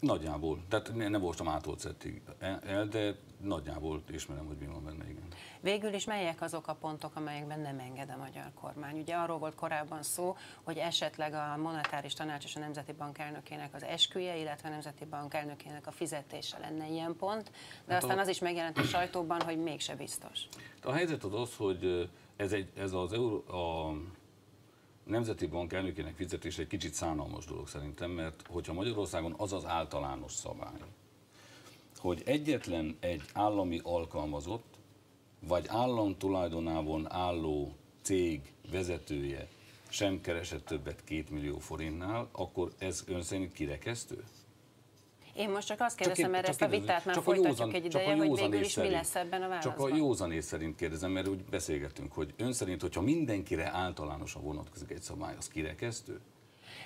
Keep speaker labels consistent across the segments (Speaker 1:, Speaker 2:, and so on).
Speaker 1: Nagyjából. Tehát ne, nem voltam átolcettig el, de nagyjából ismerem, hogy mi van benne, igen.
Speaker 2: Végül is melyek azok a pontok, amelyekben nem enged a magyar kormány? Ugye arról volt korábban szó, hogy esetleg a monetáris tanács és a Nemzeti Bank elnökének az esküje, illetve a Nemzeti Bank elnökének a fizetése lenne ilyen pont, de hát aztán a... az is megjelent a sajtóban, hogy mégse biztos.
Speaker 1: A helyzet az az, hogy ez, egy, ez az Euró, a Nemzeti Bank elnökének fizetése egy kicsit szánalmas dolog szerintem, mert hogyha Magyarországon az az általános szabály, hogy egyetlen egy állami alkalmazott, vagy állam tulajdonában álló cég vezetője sem keresett többet két millió forintnál, akkor ez ön szerint kirekesztő?
Speaker 2: Én most csak azt kérdezem, mert ezt a vitát már folytatjuk józan, egy ideje, hogy végül is
Speaker 1: szerint,
Speaker 2: mi lesz ebben a válaszban.
Speaker 1: Csak a józanész szerint kérdezem, mert úgy beszélgetünk, hogy ön szerint, hogyha mindenkire általánosan vonatkozik egy szabály, az kirekesztő?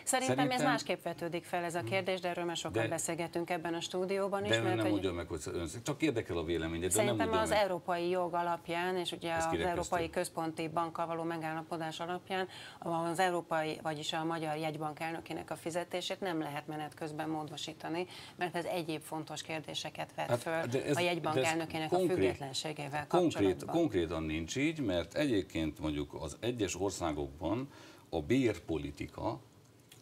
Speaker 2: Szerintem, Szerintem ez másképp vetődik fel ez a kérdés, de erről már sokat de, beszélgetünk ebben a stúdióban is.
Speaker 1: De mert nem hogy... meg, hogy ön, csak érdekel a véleményed.
Speaker 2: Szerintem
Speaker 1: nem
Speaker 2: az meg. európai jog alapján, és ugye az Európai Központi Bankkal való megállapodás alapján az európai, vagyis a Magyar Jegybank elnökének a fizetését nem lehet menet közben módosítani, mert ez egyéb fontos kérdéseket vet hát, föl ez, a jegybank elnökének konkrét, a függetlenségével
Speaker 1: konkrét, kapcsolatban. Konkrétan nincs így, mert egyébként mondjuk az egyes országokban a bérpolitika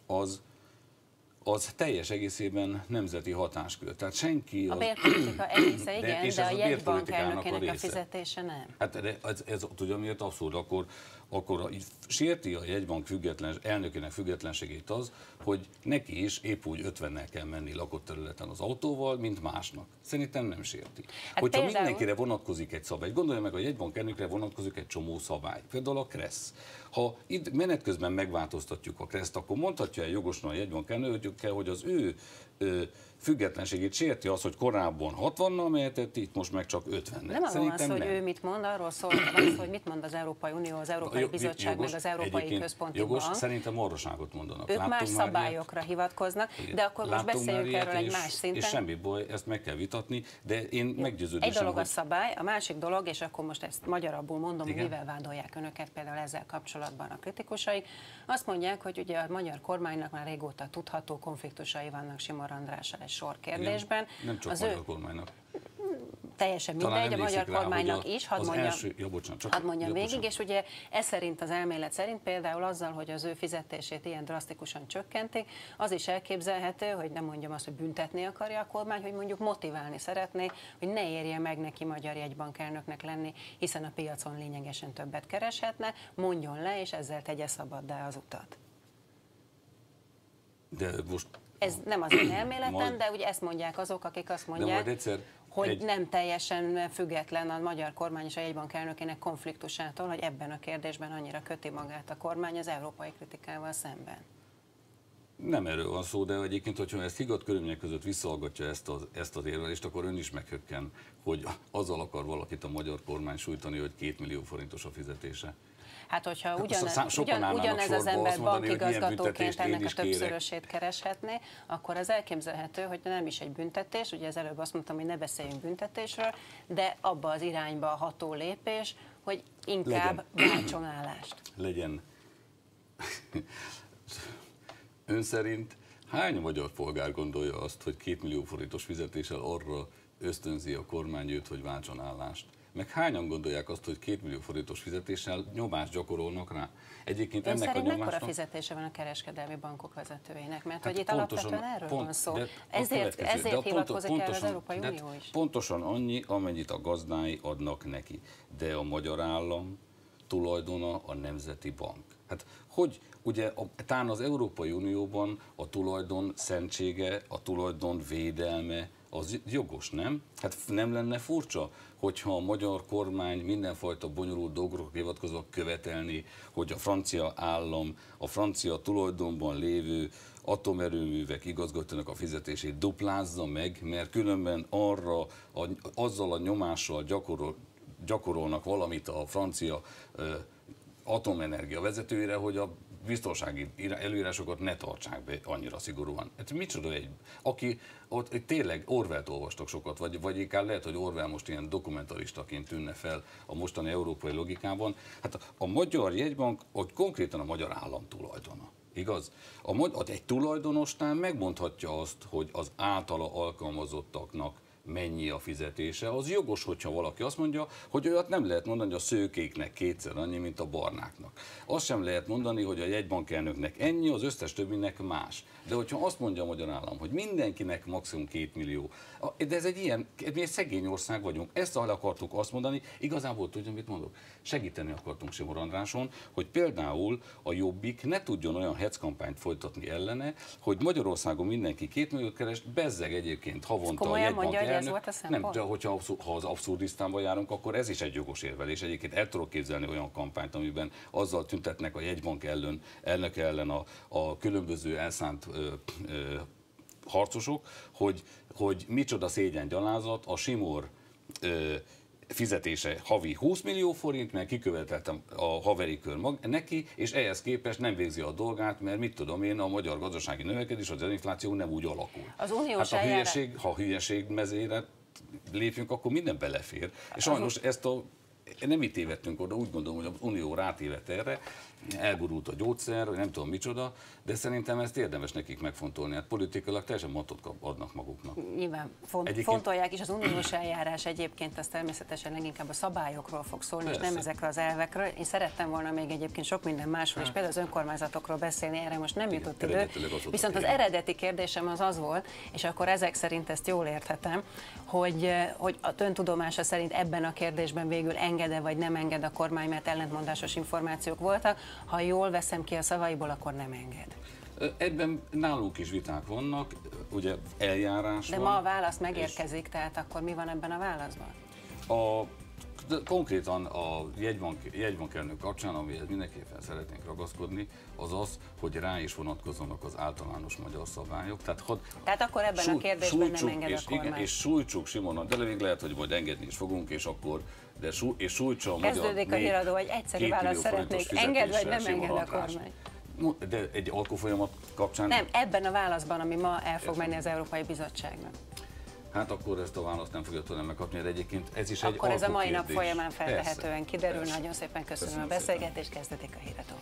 Speaker 1: az az teljes egészében nemzeti hatáskör. Tehát senki...
Speaker 2: A bérpolitika egésze, igen, de, de a jegybank elnökének a, a fizetése nem.
Speaker 1: Hát de ez, ez tudja miért abszurd, akkor, akkor a, sérti a jegybank független, elnökének függetlenségét az, hogy neki is épp úgy 50-nel kell menni lakott területen az autóval, mint másnak. Szerintem nem sérti. Hát Hogyha például... mindenkire vonatkozik egy szabály, gondolja meg, a jegybank elnökre vonatkozik egy csomó szabály. Például a KRESZ. Ha itt menet közben megváltoztatjuk a KRESZ-t, akkor mondhatja el jogosan a jegybank elnökkel, hogy az ő függetlenségét sérti az, hogy korábban 60-nal mehetett, itt most meg csak 50
Speaker 2: Nem arról van szó, hogy ő mit mond, arról szól, az, hogy mit mond az Európai Unió, az Európai Jó, Bizottság, jogos, meg az Európai Központi
Speaker 1: jogos, Bank. Szerintem orvoságot mondanak.
Speaker 2: Ők Láttunk más szabályokra ilyet, hivatkoznak, de akkor most beszéljünk erről egy más szinten.
Speaker 1: És semmi baj, ezt meg kell vitatni, de én meggyőződésem,
Speaker 2: Egy dolog a szabály, a másik dolog, és akkor most ezt magyarabbul mondom, hogy mivel vádolják önöket például ezzel kapcsolatban a kritikusai, azt mondják, hogy ugye a magyar kormánynak már régóta tudható konfliktusai vannak Simor Andrással egy sor kérdésben.
Speaker 1: Igen, nem csak az magyar ő... kormánynak
Speaker 2: teljesen mindegy, a magyar rá, kormánynak a, is, hadd mondjam, első, ja, bocsánat, csak, hadd mondjam ja, végig, bocsánat. és ugye ez szerint az elmélet szerint például azzal, hogy az ő fizetését ilyen drasztikusan csökkentik, az is elképzelhető, hogy nem mondjam azt, hogy büntetni akarja a kormány, hogy mondjuk motiválni szeretné, hogy ne érje meg neki magyar jegybankelnöknek lenni, hiszen a piacon lényegesen többet kereshetne, mondjon le, és ezzel tegye szabaddá az utat.
Speaker 1: De most
Speaker 2: ez nem az én elméletem, de ugye ezt mondják azok, akik azt mondják, egyszer hogy egy... nem teljesen független a magyar kormány és a jegybank elnökének konfliktusától, hogy ebben a kérdésben annyira köti magát a kormány az európai kritikával szemben.
Speaker 1: Nem erről van szó, de egyébként, hogyha ezt higgadt körülmények között visszahallgatja ezt az, ezt az érvelést, akkor ön is meghökken, hogy azzal akar valakit a magyar kormány sújtani, hogy két millió forintos a fizetése.
Speaker 2: Hát, hogyha ugyan, ugyan, ugyanez az ember bankigazgatóként ennek a többszörösét kereshetné, akkor az elképzelhető, hogy nem is egy büntetés, ugye az előbb azt mondtam, hogy ne beszéljünk büntetésről, de abba az irányba a ható lépés, hogy inkább váltson állást.
Speaker 1: Legyen. Ön szerint hány magyar polgár gondolja azt, hogy két millió forintos fizetéssel arra ösztönzi a kormány őt, hogy váltson állást? meg hányan gondolják azt, hogy két millió forintos fizetéssel nyomást gyakorolnak rá?
Speaker 2: Egyébként Ön ennek a nyomásnak... mekkora fizetése van a kereskedelmi bankok vezetőinek? Mert hát hogy itt pontosan, alapvetően erről pont, van szó. Ezért, ezért de hivatkozik pontosan, el az Európai Unió is.
Speaker 1: Pontosan annyi, amennyit a gazdái adnak neki. De a magyar állam tulajdona a Nemzeti Bank. Hát hogy, ugye a, talán az Európai Unióban a tulajdon szentsége, a tulajdon védelme, az jogos, nem? Hát nem lenne furcsa, hogyha a magyar kormány mindenfajta bonyolult dolgokra hivatkozva követelni, hogy a francia állam, a francia tulajdonban lévő atomerőművek igazgatónak a fizetését duplázza meg, mert különben arra, a, azzal a nyomással gyakorol, gyakorolnak valamit a francia ö, atomenergia vezetőire, hogy a biztonsági előírásokat ne tartsák be annyira szigorúan. Hát micsoda egy, aki ott tényleg Orwell-t olvastok sokat, vagy, vagy inkább lehet, hogy Orwell most ilyen dokumentaristaként tűnne fel a mostani európai logikában. Hát a magyar jegybank, hogy konkrétan a magyar állam tulajdona. Igaz? A, egy tulajdonosnál megmondhatja azt, hogy az általa alkalmazottaknak mennyi a fizetése, az jogos, hogyha valaki azt mondja, hogy olyat nem lehet mondani, hogy a szőkéknek kétszer annyi, mint a barnáknak. Azt sem lehet mondani, hogy a jegybankelnöknek ennyi, az összes többinek más. De hogyha azt mondja a magyar állam, hogy mindenkinek maximum két millió, de ez egy ilyen, mi egy szegény ország vagyunk, ezt el akartuk azt mondani, igazából tudja, mit mondok? Segíteni akartunk Simor Andráson, hogy például a Jobbik ne tudjon olyan hetz folytatni ellene, hogy Magyarországon mindenki két milliót keres, bezzeg egyébként havonta a jegybank
Speaker 2: ez volt a
Speaker 1: szempont? Nem, de hogyha ha az abszurdisztánba járunk, akkor ez is egy jogos érvelés. Egyébként el tudok képzelni olyan kampányt, amiben azzal tüntetnek a jegybank ellen, elnök ellen a, a különböző elszánt ö, ö, harcosok, hogy, hogy micsoda szégyen gyalázat, a Simor ö, fizetése havi 20 millió forint, mert kiköveteltem a haveri kör mag, neki, és ehhez képest nem végzi a dolgát, mert mit tudom én, a magyar gazdasági növekedés, az infláció nem úgy alakul.
Speaker 2: Az uniós
Speaker 1: hát a hülyeség, ha hülyeség mezére lépjünk, akkor minden belefér. És sajnos ezt a nem itt tévedtünk oda, úgy gondolom, hogy az Unió rátévedt erre, elgurult a gyógyszer, vagy nem tudom micsoda, de szerintem ezt érdemes nekik megfontolni. Hát politikailag teljesen matot adnak maguknak.
Speaker 2: Nyilván font, egyébként... fontolják, és az uniós eljárás egyébként az természetesen leginkább a szabályokról fog szólni, Persze. és nem ezekről az elvekről. Én szerettem volna még egyébként sok minden másról, és hát. például az önkormányzatokról beszélni, erre most nem Igen, jutott idő. Az Viszont az eredeti kérdésem az az volt, és akkor ezek szerint ezt jól érthetem, hogy, hogy a öntudomása szerint ebben a kérdésben végül engede vagy nem enged a kormány, mert ellentmondásos információk voltak, ha jól veszem ki a szavaiból, akkor nem enged.
Speaker 1: Ebben nálunk is viták vannak, ugye eljárás
Speaker 2: De
Speaker 1: van,
Speaker 2: ma a válasz megérkezik, tehát akkor mi van ebben a válaszban?
Speaker 1: A konkrétan a jegybank, jegybankelnök kapcsán, amihez mindenképpen szeretnénk ragaszkodni, az az, hogy rá is vonatkozzanak az általános magyar szabályok.
Speaker 2: Tehát, had, Tehát akkor ebben súly, a kérdésben nem enged
Speaker 1: és,
Speaker 2: a kormány.
Speaker 1: Igen, és sújtsuk Simon, de még lehet, hogy majd engedni is fogunk, és akkor de sú, és sújtsa a
Speaker 2: Kezdődik
Speaker 1: magyar
Speaker 2: a híradó, hogy egyszerű választ szeretnék, enged vagy nem enged a kormány.
Speaker 1: De egy alkofolyamat kapcsán...
Speaker 2: Nem, ebben a válaszban, ami ma el fog menni az Európai Bizottságnak.
Speaker 1: Hát akkor ezt a választ nem fogja tudni megkapni, de egyébként ez is
Speaker 2: akkor
Speaker 1: egy
Speaker 2: ez a mai nap folyamán feltehetően kiderül. Persze. Nagyon szépen köszönöm, köszönöm a beszélgetést, kezdődik a híradó.